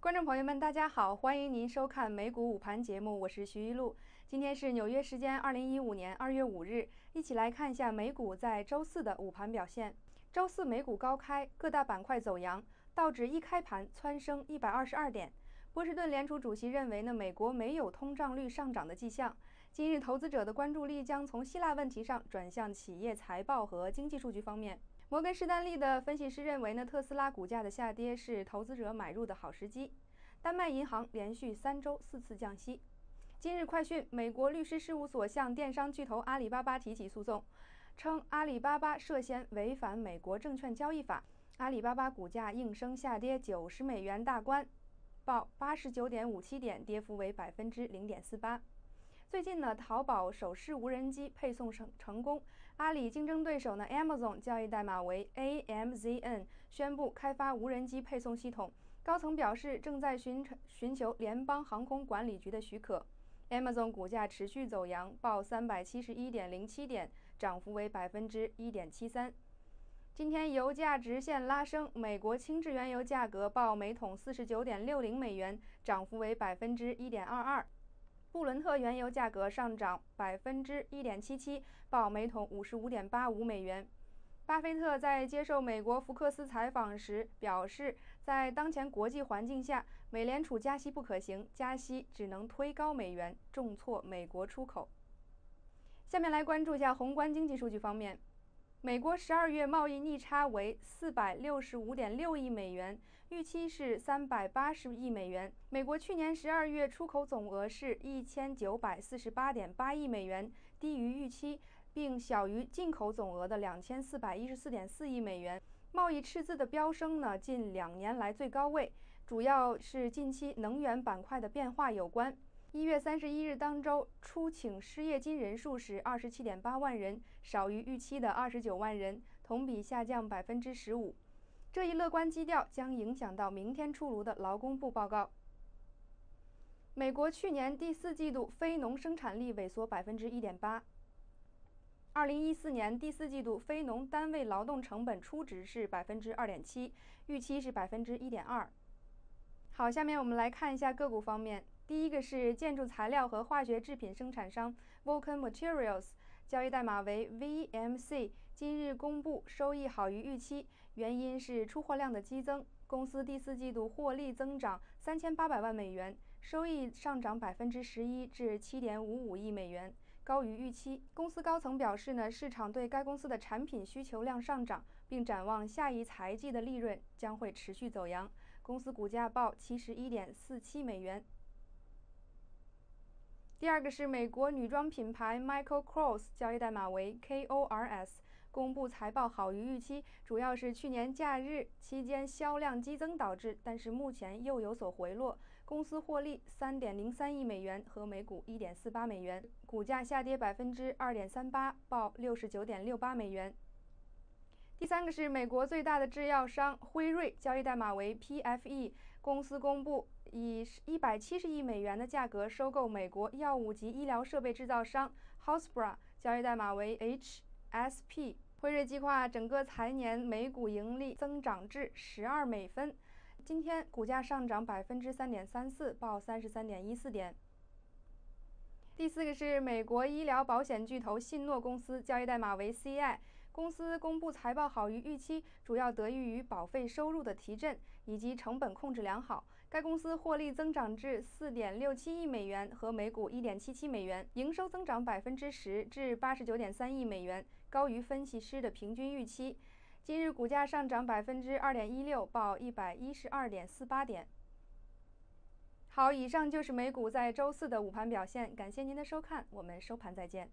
观众朋友们，大家好，欢迎您收看美股午盘节目，我是徐一路。今天是纽约时间二零一五年二月五日，一起来看一下美股在周四的午盘表现。周四美股高开，各大板块走阳，道指一开盘蹿升一百二十二点。波士顿联储主席认为呢，美国没有通胀率上涨的迹象。今日投资者的关注力将从希腊问题上转向企业财报和经济数据方面。摩根士丹利的分析师认为呢，特斯拉股价的下跌是投资者买入的好时机。丹麦银行连续三周四次降息。今日快讯，美国律师事务所向电商巨头阿里巴巴提起诉讼，称阿里巴巴涉嫌违反美国证券交易法。阿里巴巴股价应声下跌九十美元大关，报八十九点五七点，跌幅为百分之零点四八。最近呢，淘宝手势无人机配送成成功。阿里竞争对手呢，Amazon 交易代码为 AMZN，宣布开发无人机配送系统。高层表示正在寻寻求联邦航空管理局的许可。Amazon 股价持续走阳，报三百七十一点零七点，涨幅为百分之一点七三。今天油价直线拉升，美国轻质原油价格报每桶四十九点六零美元，涨幅为百分之一点二二。布伦特原油价格上涨百分之一点七七，报每桶五十五点八五美元。巴菲特在接受美国福克斯采访时表示，在当前国际环境下，美联储加息不可行，加息只能推高美元，重挫美国出口。下面来关注一下宏观经济数据方面。美国十二月贸易逆差为四百六十五点六亿美元，预期是三百八十亿美元。美国去年十二月出口总额是一千九百四十八点八亿美元，低于预期，并小于进口总额的两千四百一十四点四亿美元。贸易赤字的飙升呢，近两年来最高位，主要是近期能源板块的变化有关。一月三十一日当周出请失业金人数是二十七点八万人，少于预期的二十九万人，同比下降百分之十五。这一乐观基调将影响到明天出炉的劳工部报告。美国去年第四季度非农生产力萎缩百分之一点八。二零一四年第四季度非农单位劳动成本初值是百分之二点七，预期是百分之一点二。好，下面我们来看一下个股方面。第一个是建筑材料和化学制品生产商 Vulcan Materials，交易代码为 VMC，今日公布收益好于预期，原因是出货量的激增。公司第四季度获利增长三千八百万美元，收益上涨百分之十一至七点五五亿美元，高于预期。公司高层表示呢，市场对该公司的产品需求量上涨，并展望下一财季的利润将会持续走阳。公司股价报七十一点四七美元。第二个是美国女装品牌 Michael Kors，交易代码为 KORS，公布财报好于预期，主要是去年假日期间销量激增导致，但是目前又有所回落。公司获利三点零三亿美元和每股一点四八美元，股价下跌百分之二点三八，报六十九点六八美元。第三个是美国最大的制药商辉瑞，交易代码为 PFE，公司公布以一百七十亿美元的价格收购美国药物及医疗设备制造商 Hospira，交易代码为 H S.P.。辉瑞计划整个财年每股盈利增长至十二美分。今天股价上涨百分之三点三四，报三十三点一四点。第四个是美国医疗保险巨头信诺公司，交易代码为 CI。公司公布财报好于预期，主要得益于保费收入的提振以及成本控制良好。该公司获利增长至四点六七亿美元和每股一点七七美元，营收增长百分之十至八十九点三亿美元，高于分析师的平均预期。今日股价上涨百分之二点一六，报一百一十二点四八点。好，以上就是美股在周四的午盘表现，感谢您的收看，我们收盘再见。